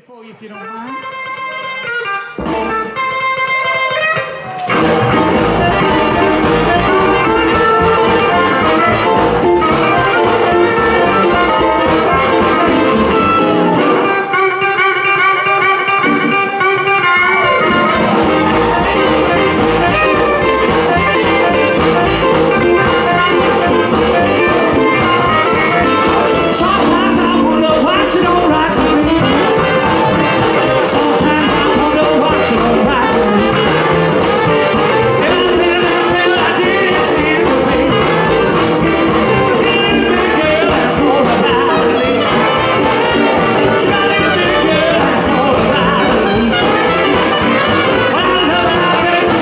for you if you don't mind.